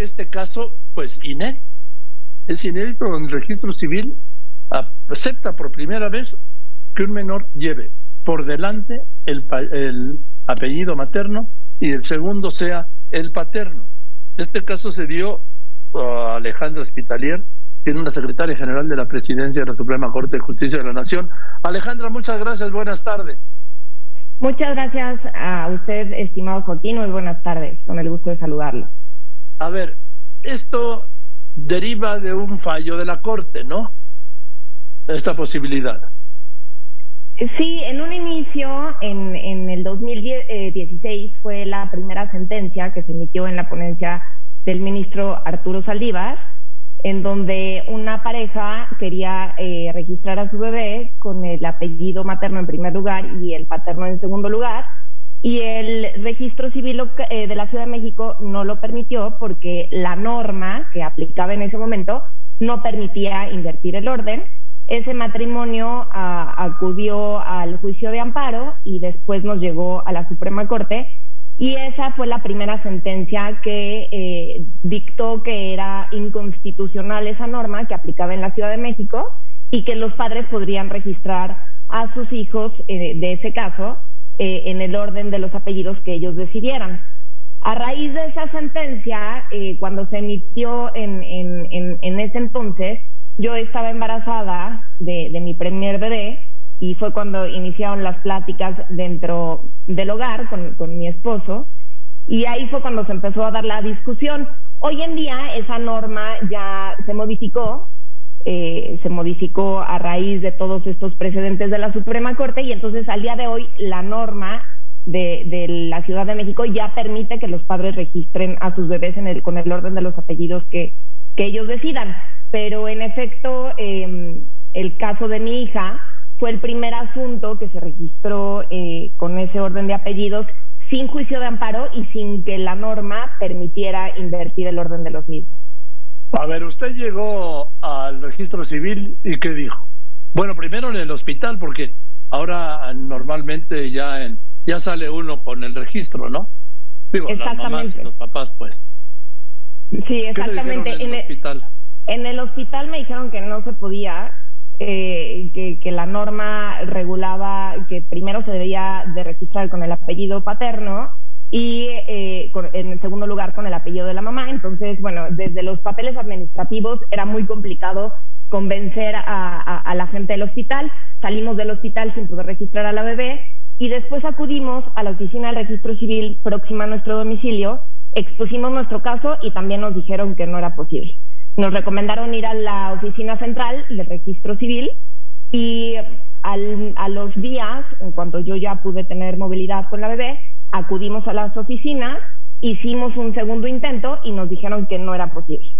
este caso, pues inédito, es inédito donde el registro civil acepta por primera vez que un menor lleve por delante el, el apellido materno y el segundo sea el paterno. Este caso se dio a Alejandra Spitalier, tiene una secretaria general de la Presidencia de la Suprema Corte de Justicia de la Nación. Alejandra, muchas gracias, buenas tardes. Muchas gracias a usted, estimado Joaquín, muy buenas tardes, con el gusto de saludarlo. A ver, esto deriva de un fallo de la Corte, ¿no? Esta posibilidad. Sí, en un inicio, en, en el 2016, fue la primera sentencia que se emitió en la ponencia del ministro Arturo Saldívar, en donde una pareja quería eh, registrar a su bebé con el apellido materno en primer lugar y el paterno en segundo lugar, y el registro civil eh, de la Ciudad de México no lo permitió porque la norma que aplicaba en ese momento no permitía invertir el orden. Ese matrimonio ah, acudió al juicio de amparo y después nos llegó a la Suprema Corte y esa fue la primera sentencia que eh, dictó que era inconstitucional esa norma que aplicaba en la Ciudad de México y que los padres podrían registrar a sus hijos eh, de ese caso eh, en el orden de los apellidos que ellos decidieran. A raíz de esa sentencia, cuando se emitió en, ese entonces, yo estaba embarazada de, de mi primer bebé y fue cuando iniciaron las pláticas dentro del hogar con, con, mi esposo y ahí fue cuando se empezó a dar la discusión. Hoy en día esa norma ya se modificó, eh, se modificó a raíz de todos estos precedentes de la Suprema Corte y entonces al día de hoy la norma de, de la Ciudad de México ya permite que los padres registren a sus bebés en el, con el orden de los apellidos que, ellos decidan. Pero en efecto, eh, el caso de mi hija, fue el primer asunto que se registró eh, con ese orden de apellidos sin juicio de amparo y sin que la norma permitiera invertir el orden de los mismos. A ver, usted llegó al registro civil y ¿qué dijo? Bueno, primero en el hospital, porque ahora normalmente ya en, ya sale uno con el registro, ¿no? Digo, exactamente. los papás, pues. Sí, exactamente. en, el hospital? en el hospital me dijeron que no se podía, eh, que, la norma regulaba que primero se debía de registrar con el apellido paterno y eh, en el segundo lugar con el apellido de la mamá. Entonces, bueno, desde los papeles administrativos era muy complicado convencer a, la gente del hospital. Salimos del hospital sin poder registrar a la bebé y después acudimos a la oficina del registro civil próxima a nuestro domicilio, expusimos nuestro caso y también nos dijeron que no era posible. Nos recomendaron ir a la oficina central del registro civil y a los días, en cuanto yo ya pude tener movilidad con la bebé, acudimos a las oficinas, hicimos un segundo intento y nos dijeron que no era posible.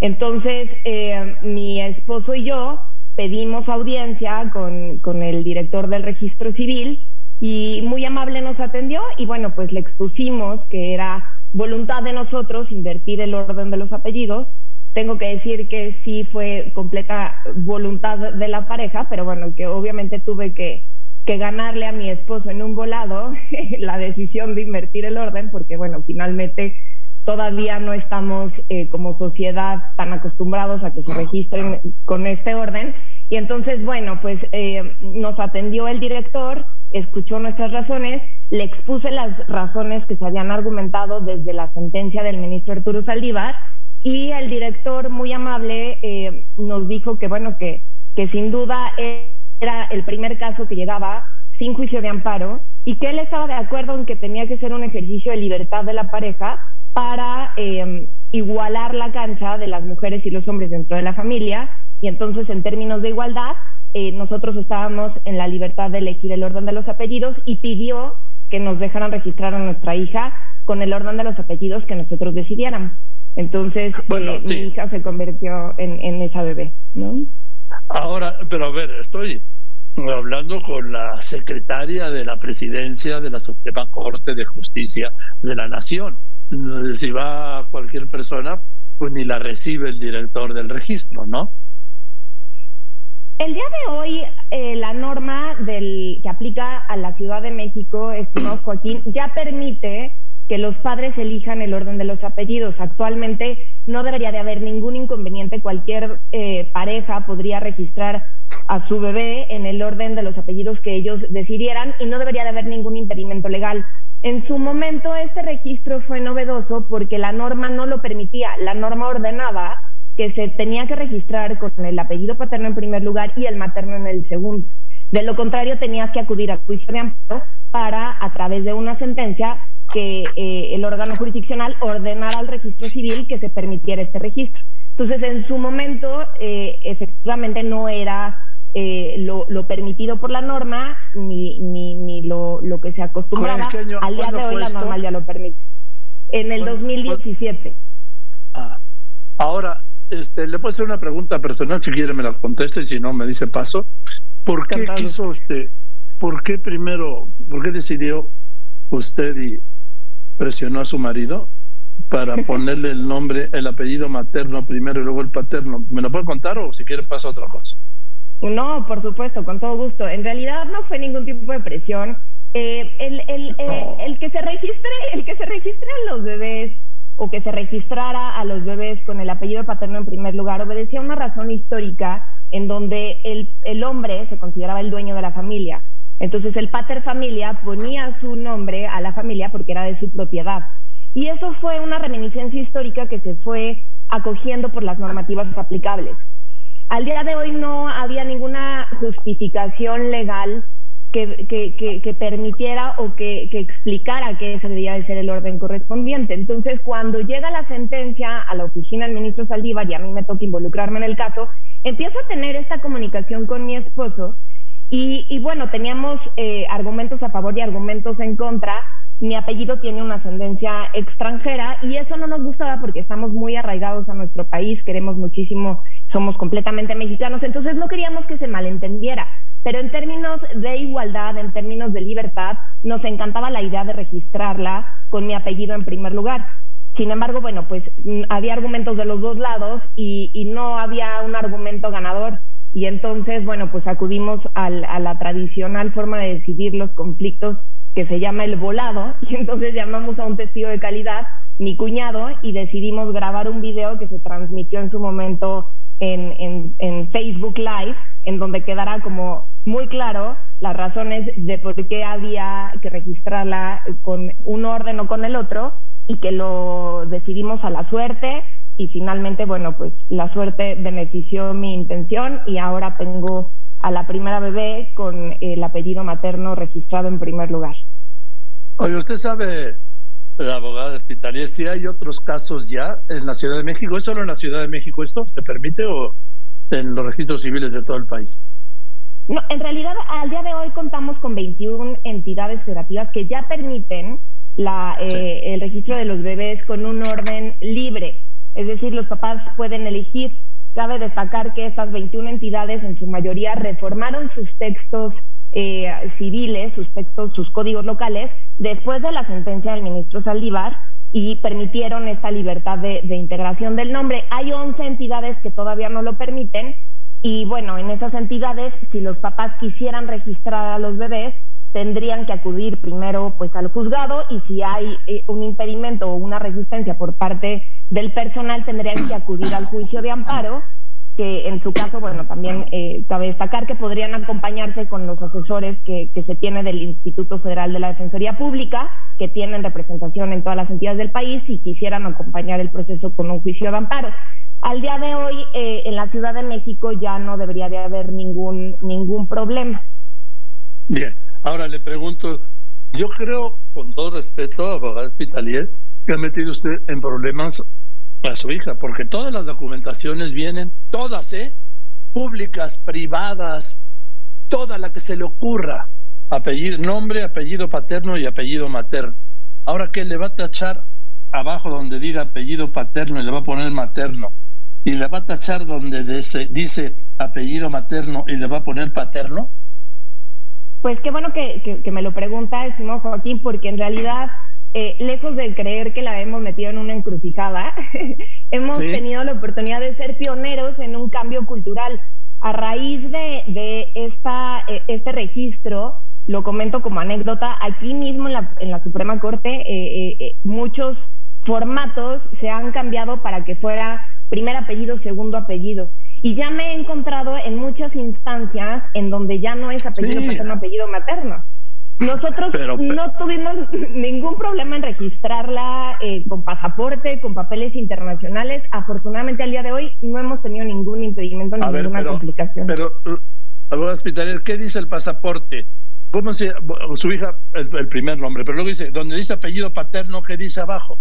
Entonces, eh, mi esposo y yo pedimos audiencia con, con el director del registro civil y muy amable nos atendió y bueno, pues le expusimos que era voluntad de nosotros invertir el orden de los apellidos tengo que decir que sí fue completa voluntad de la pareja, pero bueno, que obviamente tuve que, ganarle a mi esposo en un volado la decisión de invertir el orden, porque bueno, finalmente todavía no estamos eh, como sociedad tan acostumbrados a que se registren con este orden. Y entonces, bueno, pues eh, nos atendió el director, escuchó nuestras razones, le expuse las razones que se habían argumentado desde la sentencia del ministro Arturo Saldívar y el director muy amable eh, nos dijo que bueno que, que sin duda era el primer caso que llegaba sin juicio de amparo y que él estaba de acuerdo en que tenía que ser un ejercicio de libertad de la pareja para em, igualar la cancha de las mujeres y los hombres dentro de la familia y entonces en términos de igualdad eh, nosotros estábamos en la libertad de elegir el orden de los apellidos y pidió que nos dejaran registrar a nuestra hija con el orden de los apellidos que nosotros decidiéramos. Entonces, eh, mi hija se convirtió en, esa bebé, ¿no? Ahora, pero a ver, estoy hablando con la secretaria de la presidencia de la Suprema Corte de Justicia de la Nación. Si va cualquier persona, pues ni la recibe el director del registro, ¿no? El día de hoy, eh, la norma del, que aplica a la Ciudad de México, estimado Joaquín, ya permite que los padres elijan el orden de los apellidos. Actualmente no debería de haber ningún inconveniente. Cualquier eh, pareja podría registrar a su bebé en el orden de los apellidos que ellos decidieran y no debería de haber ningún impedimento legal. En su momento este registro fue novedoso porque la norma no lo permitía. La norma ordenaba que se tenía que registrar con el apellido paterno en primer lugar y el materno en el segundo. De lo contrario, tenía que acudir al juicio de amparo para, a través de una sentencia, que eh, el órgano jurisdiccional ordenara al registro civil que se permitiera este registro. Entonces, en su momento, eh, efectivamente no era eh, lo, permitido por la norma ni, ni, ni lo, lo, que se acostumbraba. Al día de hoy la norma ya lo permite. En el 2017. Ah. Ahora, este, le puedo hacer una pregunta personal, si quiere me la conteste y si no me dice paso. ¿Por qué quiso este, por qué primero, por qué decidió usted y presionó a su marido para ponerle el nombre, el apellido materno primero y luego el paterno? ¿Me lo puede contar o si quiere pasa otra cosa? No, por supuesto, con todo gusto. En realidad no fue ningún tipo de presión. Eh, el, el, eh, el, que se registre, el que se registren los bebés o que se registrara a los bebés con el apellido paterno en primer lugar obedecía a una razón histórica en donde el, el hombre se consideraba el dueño de la familia. Entonces el pater familia ponía su nombre a la familia porque era de su propiedad. Y eso fue una reminiscencia histórica que se fue acogiendo por las normativas aplicables. Al día de hoy no había ninguna justificación legal que, permitiera o que, explicara que ese debía de ser el orden correspondiente. Entonces, cuando llega la sentencia a la oficina del ministro Saldívar y a mí me toca involucrarme en el caso, empiezo a tener esta comunicación con mi esposo y, y bueno, teníamos eh, argumentos a favor y argumentos en contra. Mi apellido tiene una ascendencia extranjera y eso no nos gustaba porque estamos muy arraigados a nuestro país, queremos muchísimo, somos completamente mexicanos, entonces no queríamos que se malentendiera. Pero en términos de igualdad, en términos de libertad, nos encantaba la idea de registrarla con mi apellido en primer lugar. Sin embargo, bueno, pues mm, había argumentos de los dos lados y, no había un argumento ganador. Y entonces, bueno, pues acudimos a la tradicional forma de decidir los conflictos que se llama el volado. Y entonces llamamos a un testigo de calidad, mi cuñado, y decidimos grabar un video que se transmitió en su momento en, en Facebook Live, en donde quedará como muy claro las razones de por qué había que registrarla con un orden o con el otro y que lo decidimos a la suerte y finalmente, bueno, pues la suerte benefició mi intención y ahora tengo a la primera bebé con el apellido materno registrado en primer lugar. Oye, usted sabe, la abogada hospitalaria, si hay otros casos ya en la Ciudad de México, ¿es solo en la Ciudad de México esto? ¿Se permite o en los registros civiles de todo el país? No, en realidad, al día de hoy contamos con 21 entidades federativas que ya permiten la, eh, el registro de los bebés con un orden libre. Es decir, los papás pueden elegir. Cabe destacar que estas 21 entidades en su mayoría reformaron sus textos eh, civiles, sus textos, sus códigos locales, después de la sentencia del ministro Saldívar y permitieron esta libertad de, de integración del nombre. Hay 11 entidades que todavía no lo permiten y bueno, en esas entidades, si los papás quisieran registrar a los bebés, tendrían que acudir primero pues al juzgado y si hay eh, un impedimento o una resistencia por parte del personal, tendrían que acudir al juicio de amparo, que en su caso, bueno, también eh, cabe destacar que podrían acompañarse con los asesores que, se tiene del Instituto Federal de la Defensoría Pública, que tienen representación en todas las entidades del país y quisieran acompañar el proceso con un juicio de amparo. Al día de hoy, eh, en la Ciudad de México ya no debería de haber ningún, ningún problema. Bien, ahora le pregunto, yo creo, con todo respeto, abogada Hospitalier, que ha metido usted en problemas a su hija, porque todas las documentaciones vienen, todas, ¿eh? Públicas, privadas, toda la que se le ocurra, apellido, nombre, apellido paterno y apellido materno. Ahora que le va a tachar abajo donde diga apellido paterno y le va a poner materno y le va a tachar donde dice, apellido materno y le va a poner paterno? Pues qué bueno que, me lo pregunta, estimado Joaquín, porque en realidad, eh, lejos de creer que la hemos metido en una encrucijada, hemos tenido la oportunidad de ser pioneros en un cambio cultural. A raíz de, esta, eh, este registro, lo comento como anécdota, aquí mismo en la, en la Suprema Corte eh, eh, muchos formatos se han cambiado para que fuera primer apellido, segundo apellido. Y ya me he encontrado en muchas instancias en donde ya no es apellido paterno, apellido materno. Nosotros no tuvimos ningún problema en registrarla eh, con pasaporte, con papeles internacionales. Afortunadamente al día de hoy no hemos tenido ningún impedimento, ninguna complicación. Pero, abogado hospitalario, ¿qué dice el pasaporte? ¿Cómo se su hija el, el, primer nombre? Pero luego dice, donde dice apellido paterno, ¿qué dice abajo?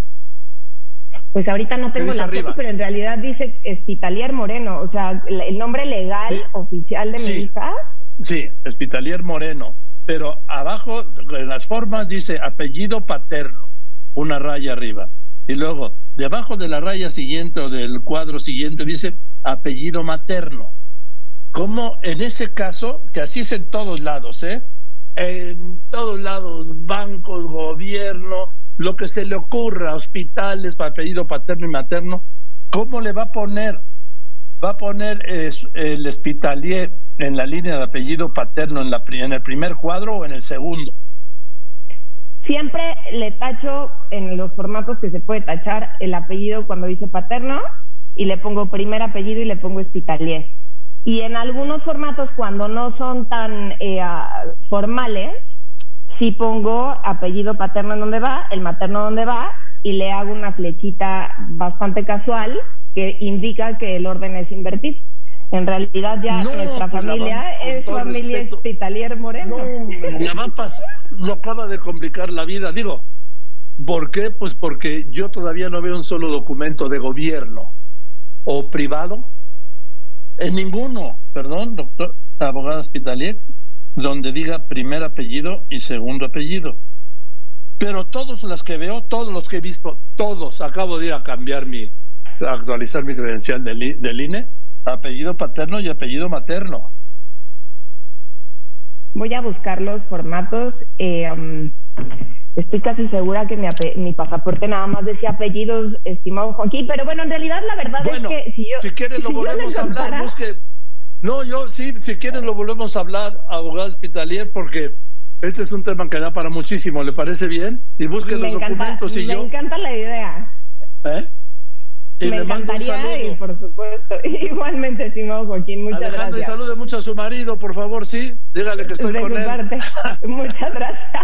Pues ahorita no tengo la foto, pero en realidad dice Espitalier Moreno, o sea, el nombre legal oficial de mi hija. Sí, Espitalier Moreno, pero abajo en las formas dice apellido paterno, una raya arriba. Y luego, debajo de la raya siguiente o del cuadro siguiente dice apellido materno. Como en ese caso, que así es en todos lados, ¿eh? En todos lados, bancos, gobierno, lo que se le ocurra, hospitales para apellido paterno y materno, ¿cómo le va a poner? ¿Va a poner el hospitalier en la línea de apellido paterno en, la, en el primer cuadro o en el segundo? Siempre le tacho en los formatos que se puede tachar el apellido cuando dice paterno y le pongo primer apellido y le pongo hospitalier. Y en algunos formatos cuando no son tan eh, formales, si pongo apellido paterno en donde va, el materno donde va, y le hago una flechita bastante casual que indica que el orden es invertido. En realidad ya nuestra pues familia es familia hospitalier moreno. la mapas lo acaba de complicar la vida. Digo, ¿por qué? Pues porque yo todavía no veo un solo documento de gobierno o privado. En ninguno, perdón, doctor, abogado hospitalier, donde diga primer apellido y segundo apellido. Pero todos los que veo, todos los que he visto, todos, acabo de ir a cambiar mi, actualizar mi credencial del, del INE, apellido paterno y apellido materno. Voy a buscar los formatos. Eh, um, estoy casi segura que mi, mi, pasaporte nada más decía apellidos, estimado Joaquín, pero bueno, en realidad la verdad es que si yo... Si quieres lo volvemos a hablar, busque no, yo sí, si quieren lo volvemos a hablar, abogado hospitalier, porque este es un tema que da para muchísimo, ¿le parece bien? Y busquen los documentos y yo... Me encanta la idea. ¿Eh? Y me encantaría y por supuesto, igualmente, estimado Joaquín, muchas Alejandro, gracias. y salude mucho a su marido, por favor, sí, dígale que estoy con él. Parte. muchas gracias.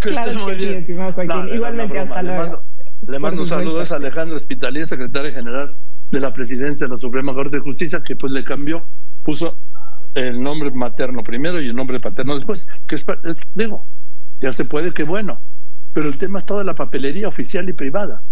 que claro esté muy bien. estimado Joaquín. igualmente, hasta luego. Le mando, le mando un saludo, es Alejandro Hospitalier, secretario general de la presidencia de la Suprema Corte de Justicia, que pues le cambió, puso el nombre materno primero y el nombre paterno después, que es, digo, ya se puede, que bueno, pero el tema es toda la papelería oficial y privada.